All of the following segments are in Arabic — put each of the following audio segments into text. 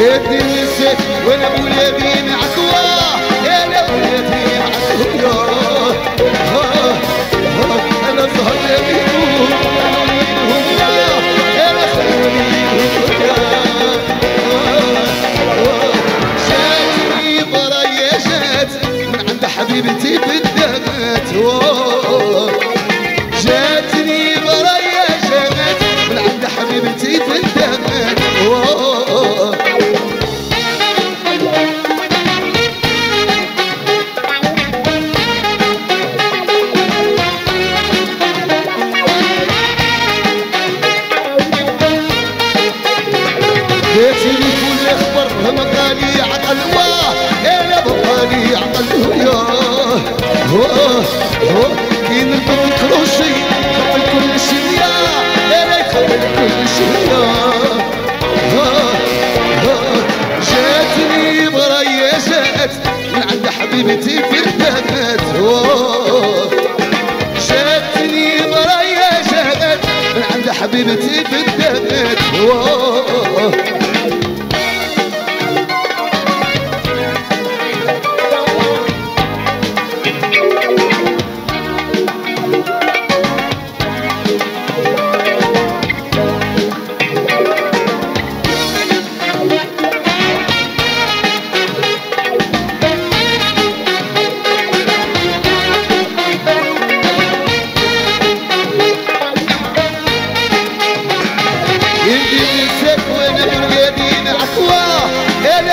جيت وأنا بولادي معك واه يا أنا بولادي معك وياه أنا زهر بيهم أنا وليدهم ياه أنا زهر بيهم ياه جاتني برايا جات من عند حبيبتي قبل كل شي جاتني برايا جات من عند حبيبتي في البنات جاتني برايا جات من عند حبيبتي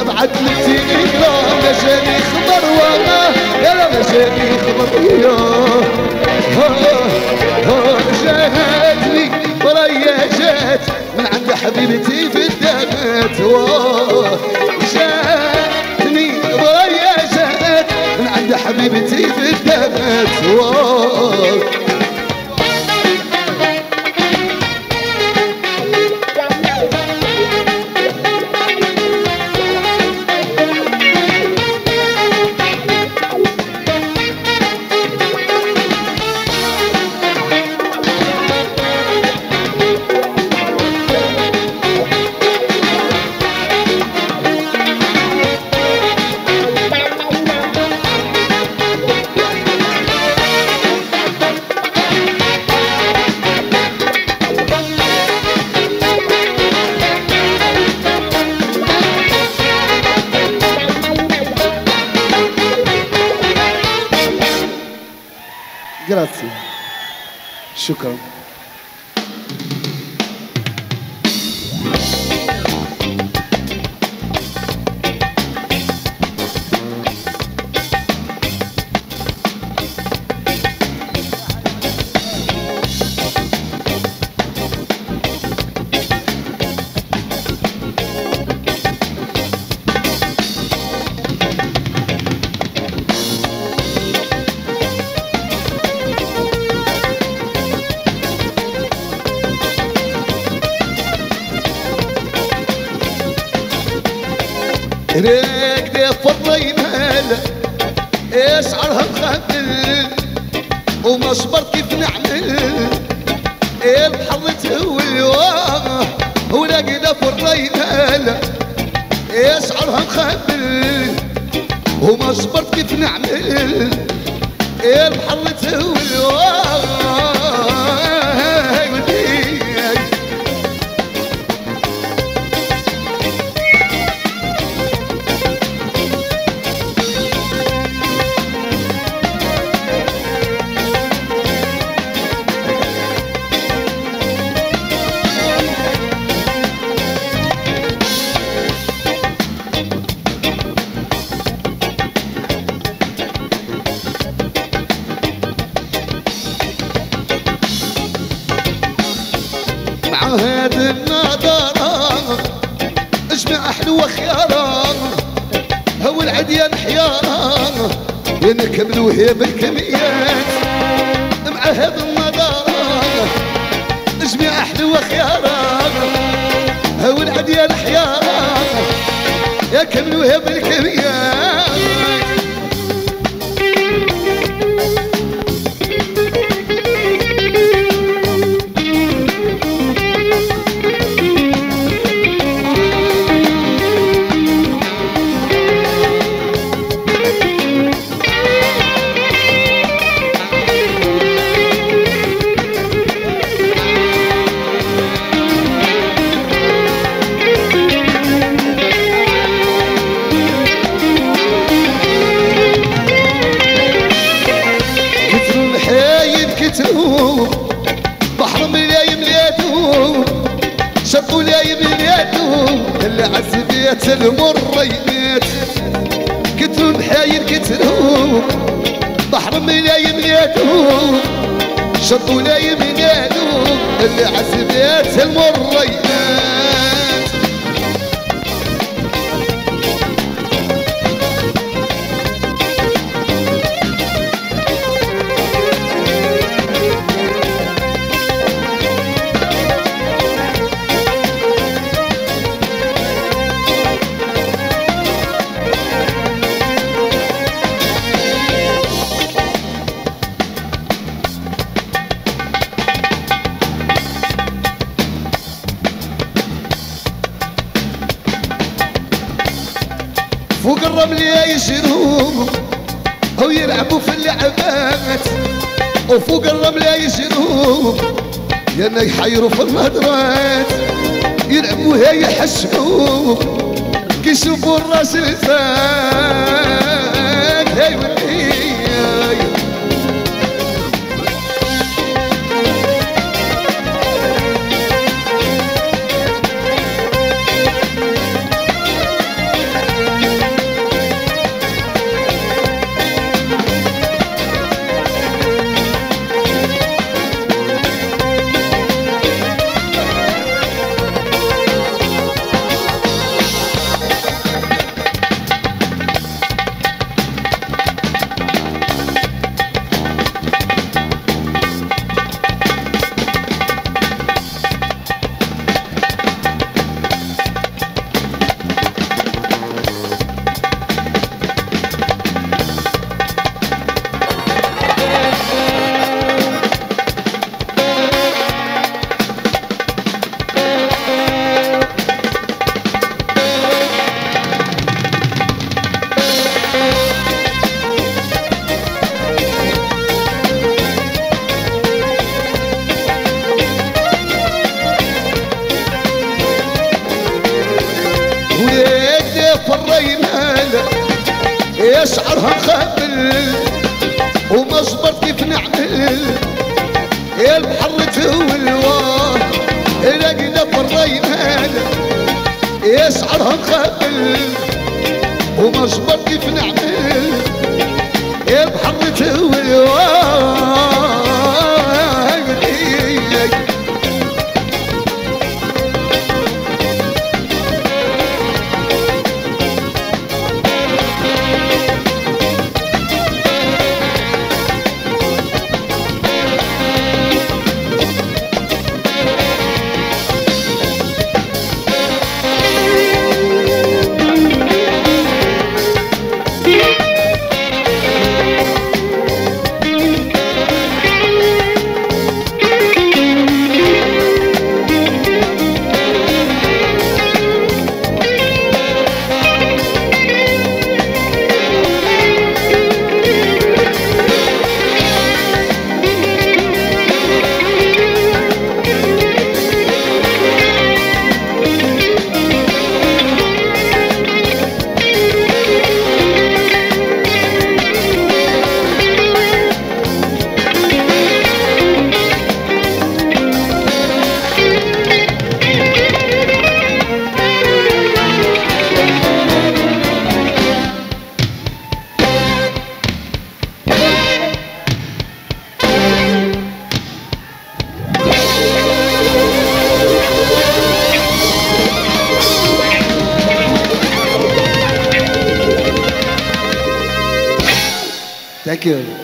ابعد لتيني لا جاني خبر واه أنا ما جاني خبر وياه آه، آه، جاتني برايا جات من عند حبيبتي في الدمات. جاتني برايا جات من عند حبيبتي في الدمات. Grazie. Shukran. راكدة فرينا إيش عرها مخدل وما صبرت كيف نعمل؟ إيه بحرت والواه صبرت كيف نعمل؟ بحرت هو خياران هو العديان حياران. ينكب الوهيب الكميات مع هذا النظام جميع حلوة خياران هو العديان حياران يكملوا هب الكميات عزبيت المريات كترو بحايل كترو بحر ملاي ملياتو شطو لاي ملياتو اللي عزبيت فوق الرمل أو يلعبوا في اللعبات. وفوق الرمل يشروا يا يحيروا في الهدرات يلعبوا هي يحشموا كيشوفوا الراس الفات هاي يشعرها مخبل وما كيف نعمل. يا البحر تولواه لقينا في الريمان يشعرها مخبل وما صبرت كيف نعمل. يا البحر تولواه aquele. É?